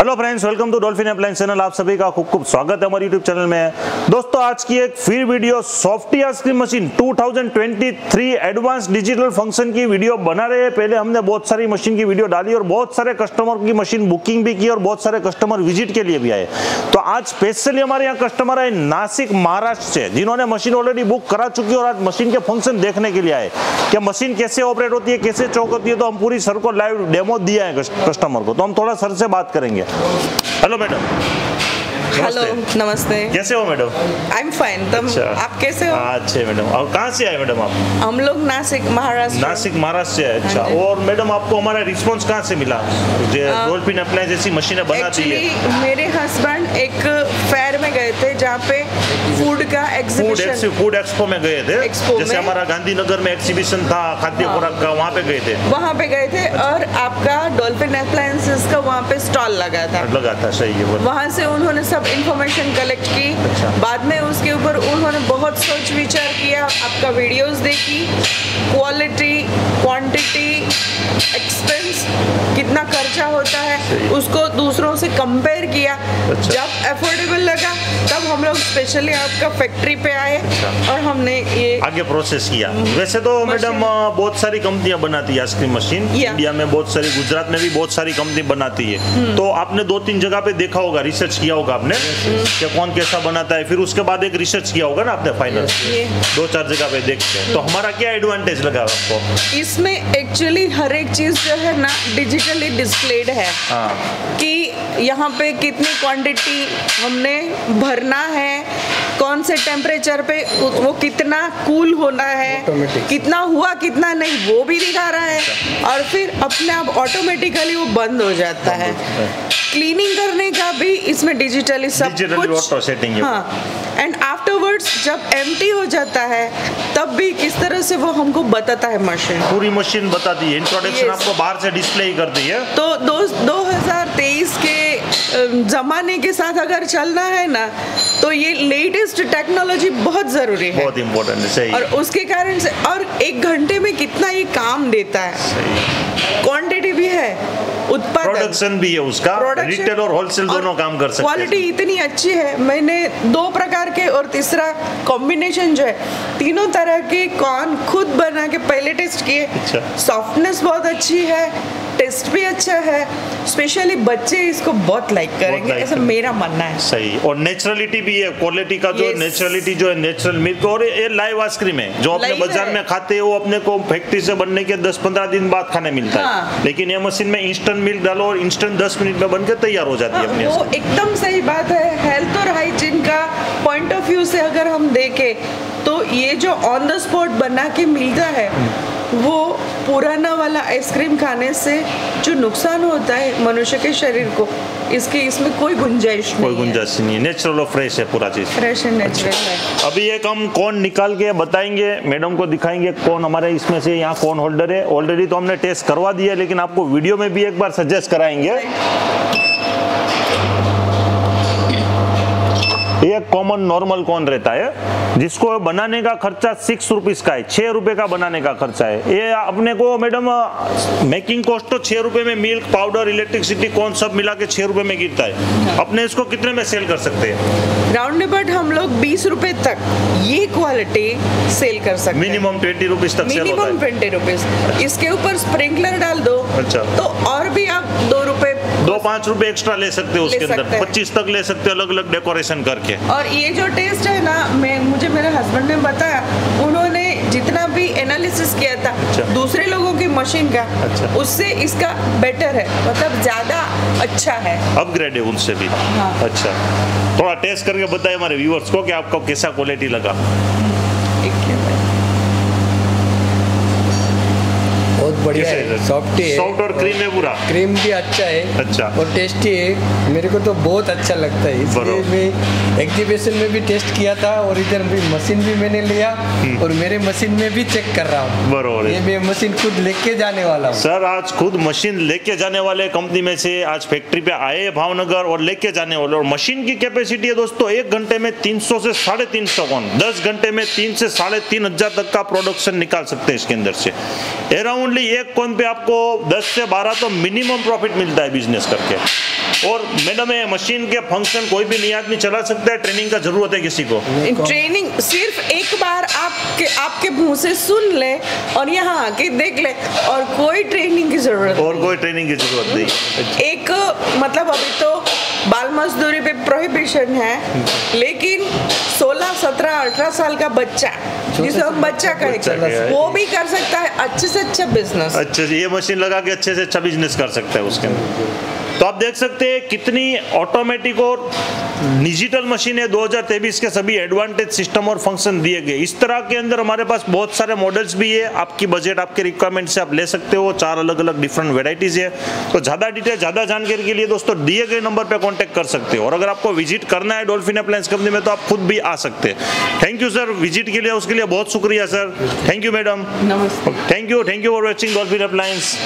Hello friends welcome to Dolphin appliance channel आप सभी का खूब खूब स्वागत है हमारे यूट्यूब चैनल में। दोस्तों, आज की एक फिर video softy ice cream machine 2023 advance digital function की वीडियो बना रहे हैं। पहले हमने बहुत सारी मशीन की वीडियो डाली और बहुत सारे कस्टमर की मशीन बुकिंग भी की और बहुत सारे कस्टमर विज़िट के लिए भी आए। तो आज स्पेशली हमारे यहाँ कस्टमर आए नासिक महाराष्ट्र से, जिन्होंने मशीन ऑलरेडी बुक करा चुकी और आज मशीन के फ़ंक्शन देखने के लिए आए। कि मशीन कैसे ऑपरेट होती है कैसे चौक होती है तो हम पूरी सर को लाइव डेमो दिया है कस्टमर को। तो हम थोड़ा सर से बात करेंगे। हेलो मैडम हेलो नमस्ते। कैसे हो मैडम आई एम फाइन तुम आप कैसे हो? हाँ, अच्छे मैडम और कहाँ से आए मैडम आप? हम लोग नासिक महाराष्ट्र। नासिक महाराष्ट्र से है अच्छा। हाँ और मैडम आपको हमारा रिस्पांस कहाँ से मिला? जो डॉल्फिन अप्लाई जैसी मशीनें बनाती है। मेरे हस्बैंड एक फेयर में गए थे जहाँ पे फ़ूड का एग्जीबिशन फ़ूड एक्सपो में गए थे जैसे। हमारा गांधीनगर में एग्जीबिशन था खाद्य हाँ। खुराक का वहाँ पे गए थे वहाँ पे गए थे और आपका डॉल्फिन अप्लायंसेस का वहाँ पे स्टॉल लगा था लगा था सही है वहाँ से उन्होंने सब इंफॉर्मेशन कलेक्ट की अच्छा। बाद में उसके ऊपर उन्होंने बहुत सोच विचार किया आपका वीडियोस देखी क्वालिटी क्वांटिटी एक्सपेंस कितना खर्चा होता है उसको दूसरों से कंपेयर किया अच्छा। जब अफोर्डेबल लगा तब हम लोग स्पेशली आपका फैक्ट्री पे आए अच्छा। और हमने ये आगे प्रोसेस किया। वैसे तो मैडम बहुत सारी कंपनियाँ बनाती है आइसक्रीम मशीन इंडिया में बहुत सारी गुजरात में भी बहुत सारी कंपनी बनाती है। हम्म। तो आपने दो तीन जगह पे देखा होगा रिसर्च किया होगा आपने कि कौन कैसा बनाता है। फिर उसके बाद एक रिसर्च किया होगा ना आपने फाइनल दो चार जगह पे देख के तो हमारा क्या एडवांटेज लगा आपको? इसमें एक्चुअली हर एक चीज़ जो है ना डिजिटली डिस्प्लेड है। हाँ। कि यहाँ पे कितनी क्वांटिटी हमने भरना है कौन से टेम्परेचर पे वो कितना कूल होना है कितना हुआ कितना नहीं वो भी दिखा रहा है। और फिर अपने आप ऑटोमेटिकली वो बंद हो जाता है। क्लीनिंग करने का भी इसमें डिजिटली सब कुछ है। एंड आफ्टरवर्ड्स जब एम्प्टी हो जाता है तब भी किस तरह से वो हमको बताता है मशीन पूरी मशीन बताती है। Introduction Yes. आपको बाहर से डिस्प्ले ही करती है। तो दो 2023 के जमाने के साथ अगर चलना है ना तो ये लेटेस्ट टेक्नोलॉजी बहुत ज़रूरी है। बहुत इंपॉर्टेंट है सही। और उसके कारण से और एक घंटे में कितना ये काम देता है। क्वांटिटी भी है उत्पादन। प्रोडक्शन भी है उसका। रिटेल और होलसेल दोनों काम कर सकते क्वालिटी इतनी अच्छी है। मैंने दो प्रकार के और तीसरा कॉम्बिनेशन जो है तीनों तरह के कॉर्न खुद बना के पहले टेस्ट किए। अच्छा। सॉफ्टनेस बहुत अच्छी है। टेस्ट भी अच्छा है स्पेशली बच्चे इसको बहुत लाइक करेंगे ऐसा करेंगे। मेरा मानना है। सही और नेचुरलिटी भी है क्वालिटी का जो नेचुरलिटी जो है नेचुरल मिल्क और ये लाइव आइसक्रीम है जो अपने बाज़ार में खाते हैं वो अपने को फैक्ट्री से बनने के 10-15 दिन बाद खाने मिलता है। हाँ। लेकिन ये मशीन में इंस्टेंट मिल्क डालो और इंस्टेंट 10 मिनट में बनकर तैयार हो जाती है अपने हाँ, वो एकदम सही बात है हेल्थ और हाइजीन का पॉइंट ऑफ़ व्यू से अगर हम देखें तो ये जो ऑन द स्पॉट बना के मिलता है वो पुराना वाला आइसक्रीम खाने से जो नुकसान होता है मनुष्य के शरीर को इसके इसमें कोई गुंजाइश कोई गुंजाइश नहीं है। नेचुरल और फ्रेश है पूरा चीज़। फ्रेश एंड नेचुरल है। अभी एक हम कौन निकाल के बताएँगे मैडम को दिखाएँगे कौन हमारे इसमें से यहाँ कौन होल्डर है। ऑलरेडी तो हमने टेस्ट करवा दिया लेकिन आपको वीडियो में भी एक बार सजेस्ट कराएँगे। ये कॉमन नॉर्मल कौन रहता है? जिसको बनाने का खर्चा सिक्स रुपीज़ का है छह रुपए का बनाने का खर्चा है। ये अपने को मैडम मेकिंग कॉस्ट तो छह रुपए में मिल्क पाउडर इलेक्ट्रिसिटी कौन सब मिला के छह रुपए में गिरता है। अपने इसको कितने में सेल कर सकते हैं? राउंड अबाउट हम लोग बीस रुपए तक ये क्वालिटी सेल कर सकते हैं। मिनिमम ट्वेंटी रुपीज़ तक मिनिमम है। ट्वेंटी रुपीज़ इसके ऊपर स्प्रिंकलर डाल दो। अच्छा। तो और भी आप दो रुपए पाँच रुपए एक्स्ट्रा ले सकते हो उसके अंदर। पच्चीस तक ले सकते हो अलग अलग डेकोरेशन करके। और ये जो टेस्ट है ना मैं मुझे मेरे हस्बैंड ने बताया उन्होंने जितना भी एनालिसिस किया था अच्छा। दूसरे लोगों की मशीन का अच्छा। उससे इसका बेटर है मतलब ज़्यादा अच्छा है। अपग्रेड है उनसे भी। हाँ। अच्छा। थोड़ा टेस्ट करके बताए हमारे व्यूअर्स को कि आपको कैसा क्वालिटी लगा एक मिनट। बहुत बढ़िया है। सॉफ्ट है? सॉफ्ट और क्रीम है पूरा? क्रीम भी अच्छा है। अच्छा। और टेस्टी है। मेरे को तो बहुत अच्छा लगता है। इसलिए। मैं एग्जीबिशन में भी टेस्ट किया था और इधर भी मशीन भी मैंने लिया और मेरे मशीन में भी चेक कर रहा हूँ। बरोबर ये मैं मशीन खुद लेके जाने वाला हूँ। सर आज खुद मशीन लेके जाने वाले कंपनी में से आज फैक्ट्री पे आए भावनगर और लेके जाने वाले। और मशीन की कैपेसिटी है दोस्तों एक घंटे में 300 से साढ़े तीन सौ कौन? दस घंटे में तीन से साढ़े तीन हज़ार तक का प्रोडक्शन निकाल सकते हैं इसके अंदर से। अराउंडली एक कोन पे आपको 10 से 12 तो मिनिमम प्रॉफिट मिलता है बिज़नेस करके। और मैडम ये मशीन के फ़ंक्शन कोई भी नहीं आदमी चला सकता है ट्रेनिंग का ज़रूरत है किसी को। ट्रेनिंग सिर्फ़ एक बार आपके आपके मुँह से सुन ले और यहाँ आके देख ले और कोई ट्रेनिंग की ज़रूरत और कोई ट्रेनिंग की ज़रूरत नहीं। एक मतलब अभी तो बाल मजदूरी पे प्रोहिबिशन है लेकिन 16, 17, 18 साल का बच्चा जिसे हम बच्चा कहेंगे वो भी कर सकता है अच्छे से अच्छा बिज़नेस अच्छे से ये मशीन लगा के अच्छे से अच्छा बिज़नेस कर सकता है उसके अंदर। तो आप देख सकते हैं कितनी ऑटोमेटिक और डिजिटल मशीन है 2023 के सभी एडवांटेज सिस्टम और फ़ंक्शन दिए गए। इस तरह के अंदर हमारे पास बहुत सारे मॉडल्स भी है। आपकी बजट आपके रिक्वायरमेंट से आप ले सकते हो। चार अलग अलग डिफरेंट वेराइटीज है। तो ज़्यादा डिटेल ज़्यादा जानकारी के लिए दोस्तों दिए गए नंबर पर कॉन्टैक्ट कर सकते हो। और अगर आपको विज़िट करना है डॉल्फिन अप्लायंस कंपनी में तो आप खुद भी आ सकते हैं। थैंक यू सर विज़िट के लिए उसके लिए बहुत शुक्रिया sir thank you madam thank you thank you for watching Dolphin appliance